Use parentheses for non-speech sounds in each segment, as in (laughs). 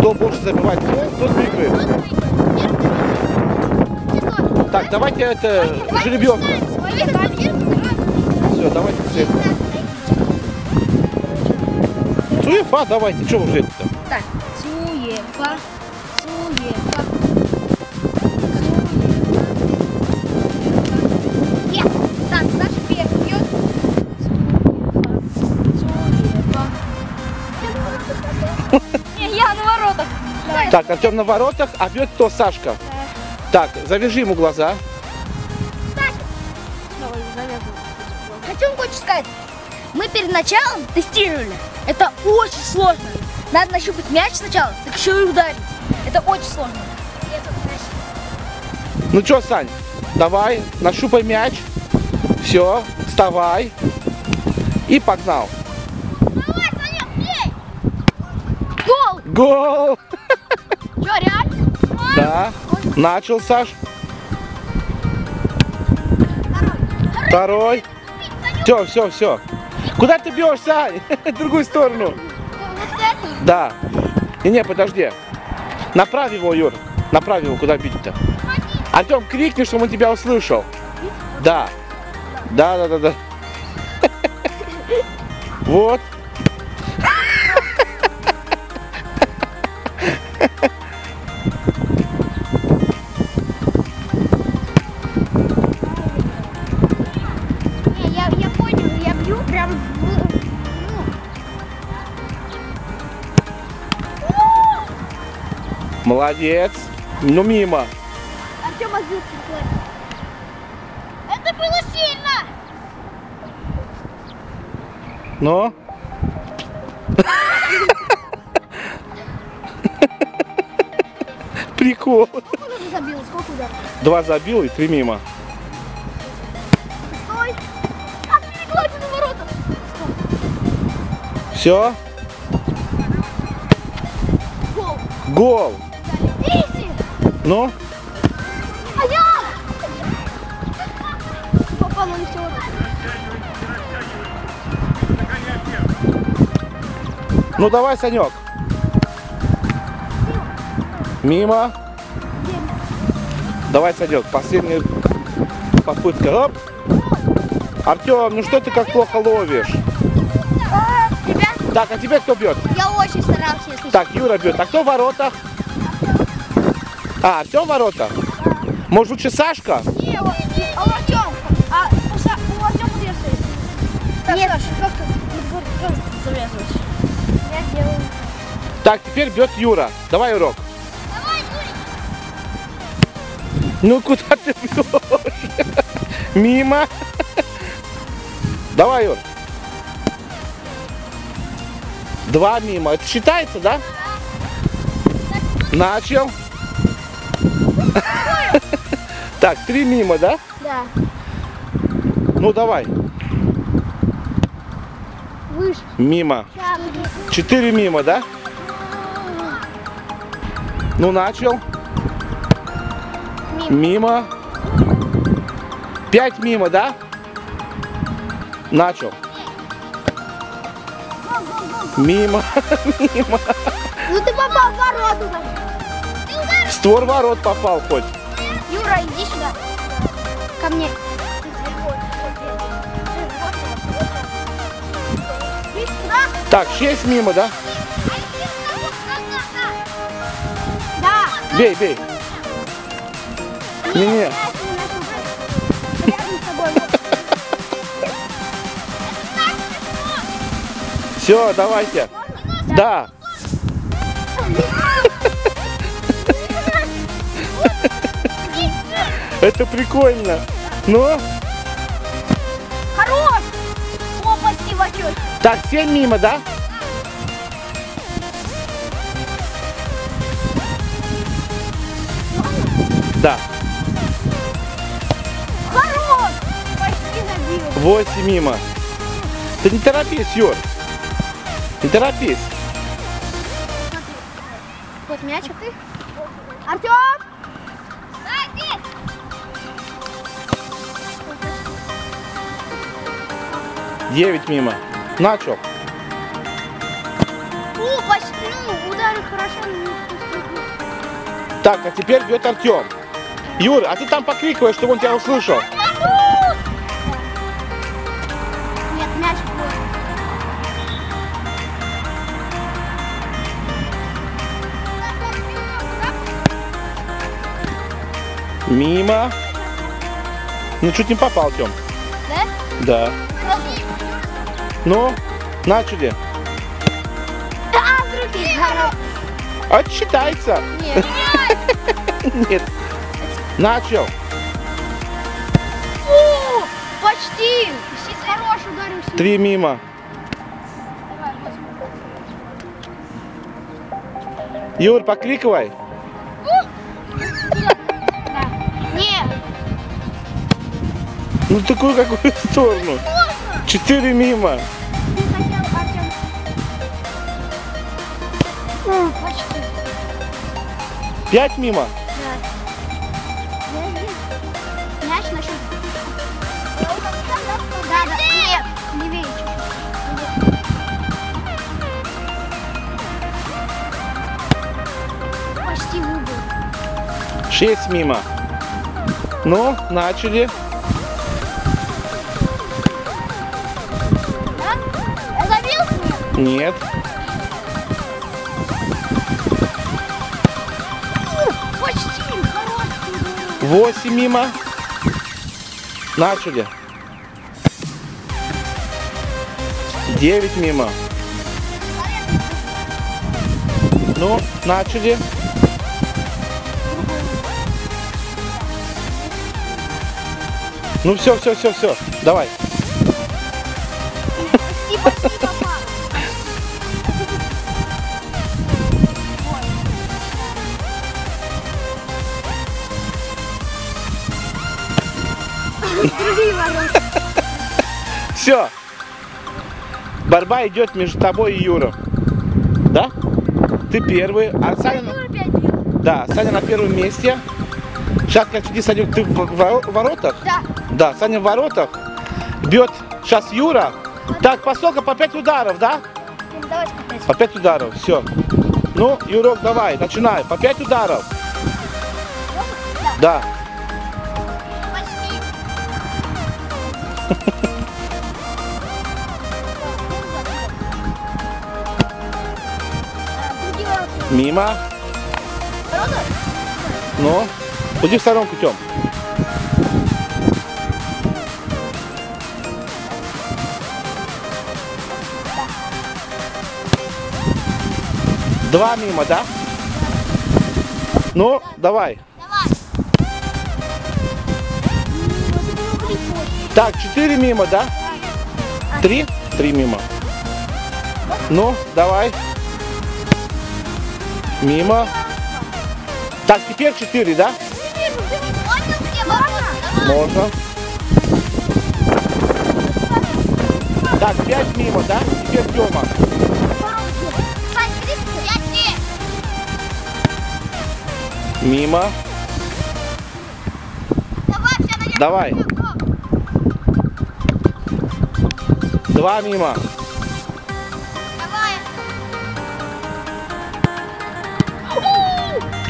кто больше забивает гол, тот выиграет. Так, давайте это жеребьевка. Все, давайте все. Цуефа, давайте, что уже это? Так, Цуефа, Цуефа. Так, Артем на воротах, а бьет кто? Сашка. Так, завяжи ему глаза. Хотим кое сказать. Мы перед началом тестировали. Это очень сложно. Надо нащупать мяч сначала, так еще и ударить. Это очень сложно. Ну что, Сань, давай, нащупай мяч. Все, вставай. И погнал. Давай, Санек, бей! Гол! Гол! Че, реально? Да. Начал, Саш. Второй. Все, все, все. Куда ты бьешь, Сань? В (laughs) другую сторону. Да. Не, не, подожди. Направь его, Юр. Направь его, куда бить-то. Артем, крикни, чтобы он тебя услышал. Да. Да, да, да, да. (laughs) Вот. Молодец. Ну, мимо. Артем отбил Это было сильно! Ну. (laughs) Прикол. Сколько ты забил? Сколько ударов? Два забил и три мимо. Все. Гол! Гол. Ну. А я! Попал на все. Ну давай, Санек. Мимо. Давай, Санек, последняя попытка. Оп. Артем, ну что ты как плохо ловишь? Так, а тебя кто бьет? я очень старался, если Так, Юра бьет. А кто в воротах? А, Артем в воротах? Может лучше Сашка? Не, а у Артем, а у, Са, у Артема две стоит. Так, Нет. Саша, как ты? Вот, завязывать. Я делаю. Так, теперь бьет Юра. Давай урок. Давай, Юрий. Ну куда ты бьешь? Мимо. Давай, Юр. Два мимо. Это считается, да? Начал. (laughs) Так, три мимо, да? Да. Ну давай. Выше. Мимо. Четыре мимо, да? Ну начал. Мимо. Пять мимо, да? Начал. Мимо. (laughs) Мимо. Ну ты попал в ворота. В створ ворот попал хоть. Юра, иди сюда. Ко мне. Так, шесть мимо, да? Да. Бей, бей. Не-не. Рядом Все, давайте. Да. Это прикольно. Ну, Хорош! О, тетя. так, семь мимо, да? Да. Хорош! Почти забил. Восемь мимо. Ты не торопись, Юр. Не торопись. Вот мячик ты. Артем! Да, здесь! Девять мимо. Начал. О, почти, ну, ударил хорошо. Так, а теперь бьет Артем. Юр, а ты там покрикиваешь, чтобы он тебя услышал. Мимо. Ну, чуть не попал, Тем. Да? Да. Ну, начали. Да, другие. Отсчитается. Нет. (laughs) Нет. Начал. О, почти. Сейчас хороший ударил. Три мимо. Юр, покрикивай. Ну, такую какую сторону. Четыре мимо. Пять мимо. Почти в угол. Шесть мимо. Ну, начали. Нет. Восемь мимо. Начали. Девять мимо. Ну, начали. Ну все, все, все, все. Давай. Все. Борьба идет между тобой и Юром. Да? Ты первый, а Саня, да, Саня на первом месте. Сейчас как сиди, Санек, ты в, воротах? Да. Да, Саня в воротах. Бьет сейчас Юра. Так, по сколько? По 5 ударов, да? Блин, Давайте. По 5 ударов, все. Ну, Юрок, давай, начинай. По 5 ударов. Да. Почти. (laughs) Мимо. Ну, уйди в сторонку, Тем. Два мимо, да? Ну. Давай. Так, четыре мимо, да? Три? Три мимо. Ну, давай. Мимо. Так, теперь четыре, да? Можно. Так, пять мимо, да? Теперь Тёма. Мимо. Давай. Два мимо.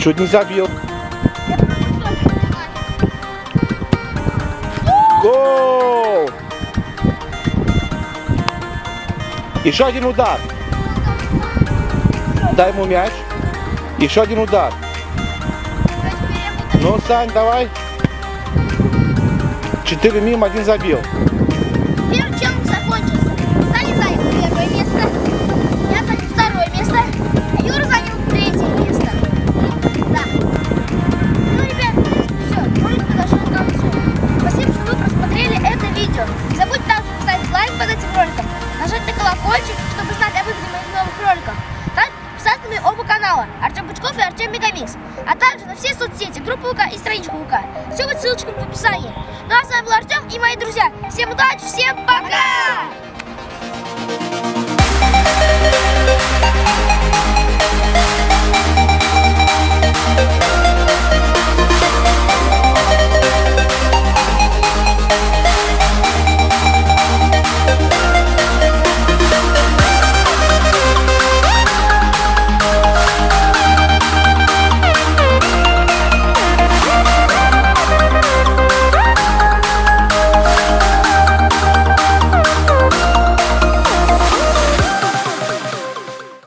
Чуть не забил. Гол! Еще один удар. Дай ему мяч. Еще один удар. Ну, Сань, давай. Четыре мимо, один забил. Страничку ВК. Все будет ссылочка в описании. Ну а с вами был Артем и мои друзья. Всем удачи, всем пока!